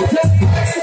Yeah.